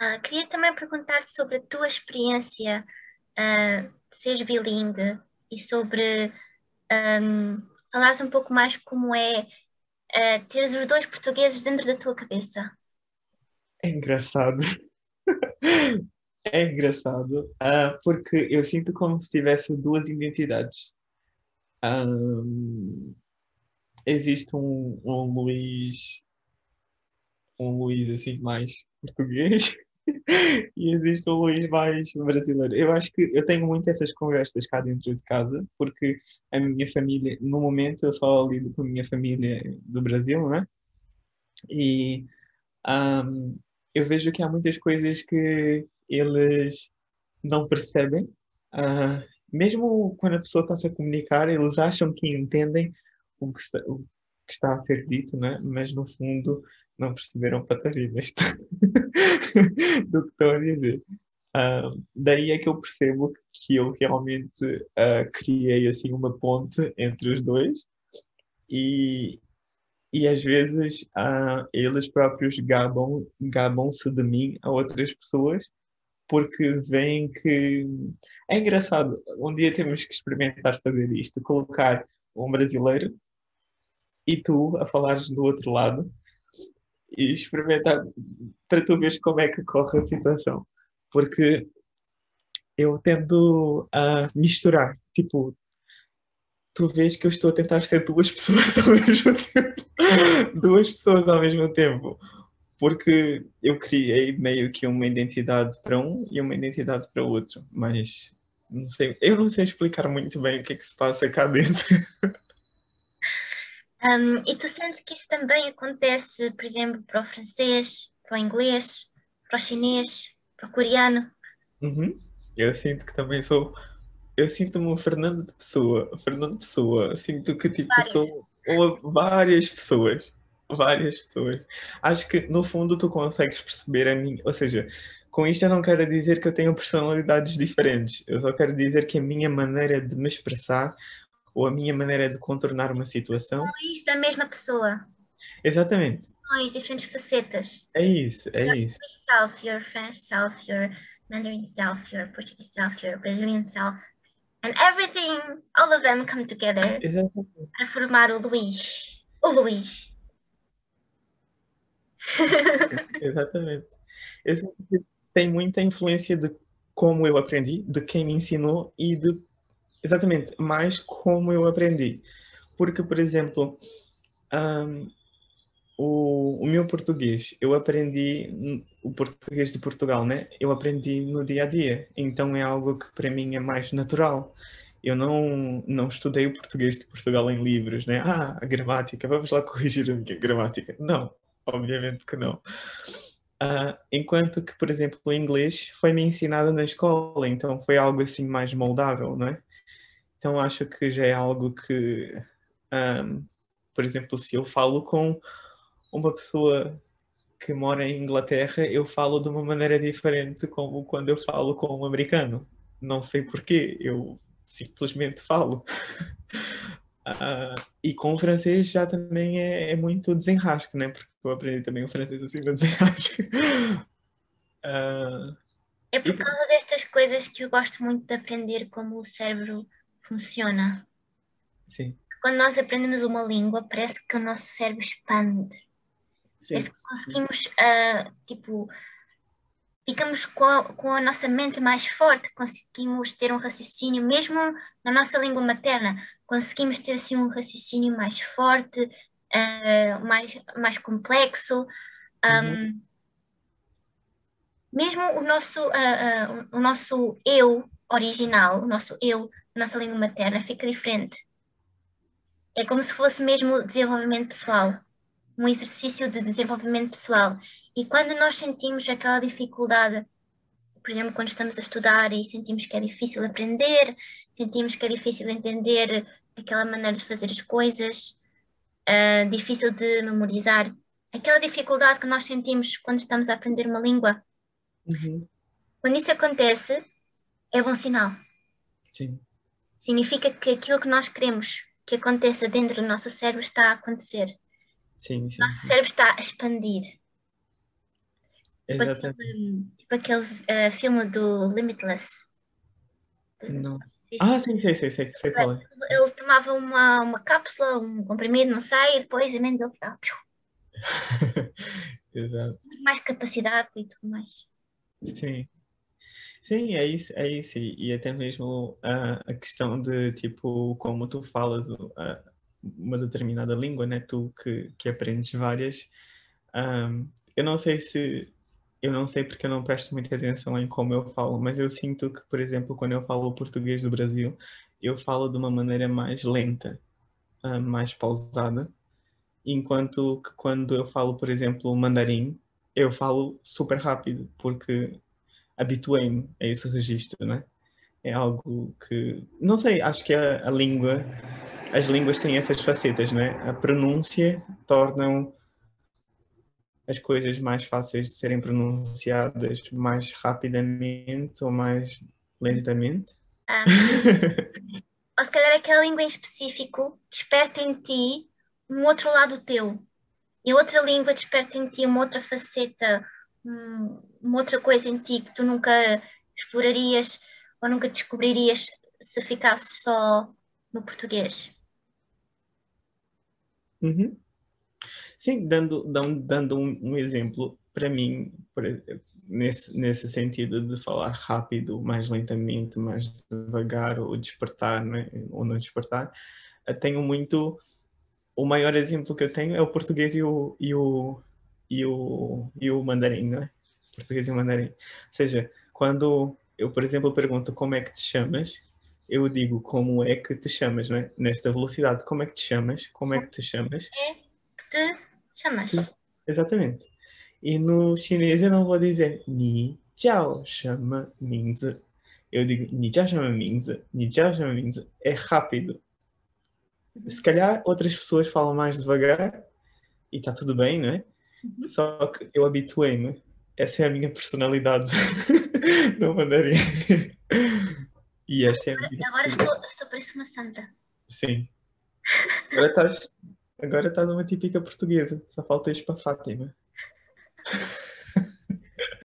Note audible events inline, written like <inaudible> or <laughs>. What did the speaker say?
Uh, queria também perguntar-te sobre a tua experiência uh, de seres bilingue e sobre um, falares um pouco mais como é uh, teres os dois portugueses dentro da tua cabeça. É engraçado. <laughs> é engraçado, uh, porque eu sinto como se tivesse duas identidades. Um, existe um, um Luís, um Luís assim mais português e existe um Luís mais brasileiro. Eu acho que eu tenho muito essas conversas cá dentro de casa, porque a minha família, no momento, eu só lido com a minha família do Brasil, né? E um, eu vejo que há muitas coisas que eles não percebem. Uh, mesmo quando a pessoa está-se a comunicar, eles acham que entendem o que está, o que está a ser dito, né? mas no fundo não perceberam patarinas <laughs> do que estão a dizer. Uh, daí é que eu percebo que eu realmente uh, criei assim uma ponte entre os dois e, e às vezes uh, eles próprios gabam, gabam-se de mim a outras pessoas porque veem que é engraçado. Um dia temos que experimentar fazer isto, colocar um brasileiro e tu a falares do outro lado e experimentar para tu veres como é que corre a situação. Porque eu tendo a misturar, tipo, tu vês que eu estou a tentar ser duas <laughs> pessoas ao mesmo tempo. duas pessoas ao mesmo tempo. Porque eu criei meio que uma identidade para um e uma identidade para o outro. Mas não sei, eu não sei explicar muito bem o que é que se passa cá dentro. <laughs> Um, e tu sentes que isso também acontece, por exemplo, para o francês, para o inglês, para o chinês, para o coreano? Uhum. Eu sinto que também sou. Eu sinto-me um Fernando de Pessoa. Fernando Pessoa. Sinto que tipo várias. sou várias pessoas. Várias pessoas. Acho que no fundo tu consegues perceber a minha. Ou seja, com isto eu não quero dizer que eu tenho personalidades diferentes. Eu só quero dizer que a minha maneira de me expressar ou a minha maneira de contornar uma situação. São da mesma pessoa. Exatamente. São diferentes facetas. É isso, é your isso. self, your French self, your Mandarin self, your Portuguese self, your Brazilian self. And everything, all of them come together Exatamente. para formar o Luís. O Luís. <laughs> Exatamente. Tem muita influência de como eu aprendi, de quem me ensinou e de Exatamente, mais como eu aprendi. Porque, por exemplo, um, o, o meu português, eu aprendi o português de Portugal, né? Eu aprendi no dia a dia, então é algo que para mim é mais natural. Eu não, não estudei o português de Portugal em livros, né? Ah, a gramática, vamos lá corrigir a minha gramática. Não, obviamente que não. Uh, enquanto que, por exemplo, o inglês foi-me ensinado na escola, então foi algo assim mais moldável, não é? Então acho que já é algo que, um, por exemplo, se eu falo com uma pessoa que mora em Inglaterra, eu falo de uma maneira diferente como quando eu falo com um americano. Não sei porquê, eu simplesmente falo. Uh, <laughs> e com o francês já também é, é, muito desenrasque, né? Porque eu aprendi também o francês assim no desenrasque. Uh, <laughs> é por causa e... destas coisas que eu gosto muito de aprender como o cérebro funciona. Sim. Quando nós aprendemos uma língua, parece que o nosso cérebro expande. Sim. Parece que conseguimos, uh, tipo, ficamos com a, com a nossa mente mais forte, conseguimos ter um raciocínio, mesmo na nossa língua materna, conseguimos ter assim um raciocínio mais forte, uh, mais, mais complexo. Um, uhum. Mesmo o nosso, uh, uh, o nosso eu original, o nosso eu nossa língua materna fica diferente. É como se fosse mesmo desenvolvimento pessoal, um exercício de desenvolvimento pessoal. E quando nós sentimos aquela dificuldade, por exemplo, quando estamos a estudar e sentimos que é difícil aprender, sentimos que é difícil entender aquela maneira de fazer as coisas, uh, difícil de memorizar, aquela dificuldade que nós sentimos quando estamos a aprender uma língua. Uhum. Quando isso acontece, é bom sinal. Sim significa que aquilo que nós queremos que aconteça dentro do nosso cérebro está a acontecer. Sim, sim. Nosso sim. cérebro está a expandir. Tipo Exatamente. aquele, tipo aquele eh, filme do Limitless. Não. Ah, sim, sei, sei, sei, sei qual é. Ele tomava uma, uma cápsula, um comprimido, não sei, e depois a mente dele ficava <laughs> Exato. muito mais capacidade e tudo mais. Sim. Sim, é isso, é isso. E até mesmo a, a questão de, tipo, como tu falas uma determinada língua, né? Tu que, que aprendes várias. ahm, eu não sei se... Eu não sei porque eu não presto muita atenção em como eu falo, mas eu sinto que, por exemplo, quando eu falo português do Brasil, eu falo de uma maneira mais lenta, ah, mais pausada, enquanto que quando eu falo, por exemplo, mandarim, eu falo super rápido, porque habituei-me a esse registro, né? É algo que, não sei, acho que a, a língua, as línguas têm essas facetas, né? A pronúncia tornam as coisas mais fáceis de serem pronunciadas mais rapidamente ou mais lentamente. Ah, <laughs> ou se calhar aquela língua em específico desperta em ti um outro lado teu. E outra língua desperta em ti uma outra faceta, uma outra coisa em ti que tu nunca explorarias ou nunca descobririas se ficasses só no português. Uhum. Sim, dando, dando, dando um, um exemplo, para mim, nesse, nesse sentido de falar rápido, mais lentamente, mais devagar, ou despertar, né? ou não despertar, eh, tenho muito. O maior exemplo que eu tenho é o português e o, e o, e o, e o mandarim, não é? Português e o mandarim. Ou seja, quando eu, por exemplo, pergunto como é que te chamas, eu digo como é que te chamas, não é? Nesta velocidade, como é que te chamas? Como é que te chamas? Que te chamas? Exatamente. E no chinês eu não vou dizer ni jiao shama mingzi. Eu digo ni jiao shama mingzi, ni jiao shama mingzi. É rápido. Se calhar outras pessoas falam mais devagar e está tudo bem, não é? Uhum. Só que eu habituei-me. Essa é a minha personalidade <laughs> no mandarim. E esta é a minha Agora estou, estou parece uma santa. Sim. Agora estás, agora estás uma típica portuguesa. Só falta ires para Fátima.